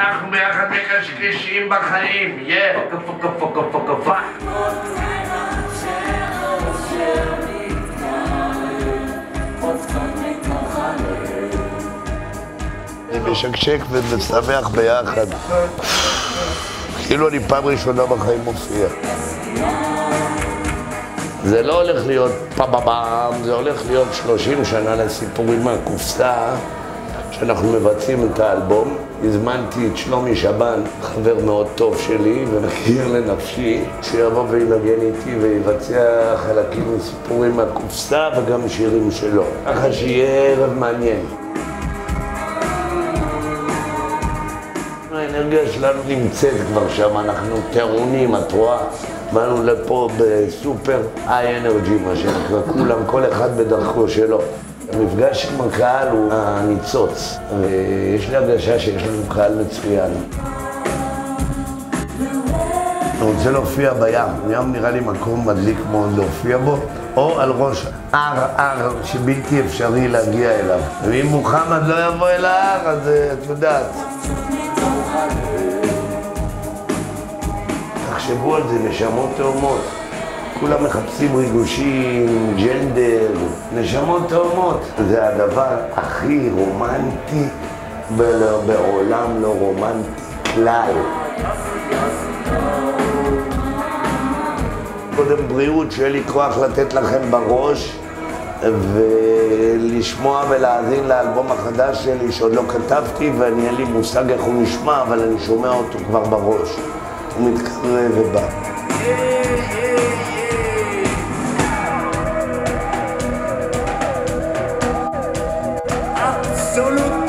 אנחנו ביחד מקשקשים בחיים, יא! פקה פקה פקה פקה פק. אני משקשק ומשמח ביחד. כאילו אני פעם ראשונה בחיים מופיע. זה לא הולך להיות פאבאבאם, זה הולך להיות 30 שנה לסיפורים מהקופסה, שאנחנו מבצעים את האלבום. הזמנתי את שלומי שבן, חבר מאוד טוב שלי ומכיר לנפשי, שיבוא וינגן איתי ויבצע חלקים מסיפורים מהקופסה וגם שירים שלו. ככה שיהיה ערב מעניין. האנרגיה שלנו נמצאת כבר שם, אנחנו טעונים, את רואה? באנו לפה בסופר היי אנרג'י, מה שנקרא, כולם, כל אחד בדרכו שלו. המפגש עם הקהל הוא הניצוץ, ויש לי הרגשה שיש לנו קהל מצוין. אני רוצה להופיע בים, ים נראה לי מקום מדליק מאוד להופיע בו, או על ראש הר, הר שבלתי אפשרי להגיע אליו. ואם מוחמד לא יבוא אל ההר, אז אה, את יודעת. תחשבו על זה, נשמות תאומות. כולם מחפשים ריגושים, ג'נדר, נשמות תאומות. זה הדבר הכי רומנטי בעולם לא רומנטי כלל. קודם בריאות, שיהיה לי כוח לתת לכם בראש ולשמוע ולהאזין לאלבום החדש שלי שעוד לא כתבתי ואני אין לי מושג איך הוא נשמע, אבל אני שומע אותו כבר בראש. הוא מתקרב ובא. יא, יא, יא. solo